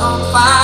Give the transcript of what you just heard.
on fire.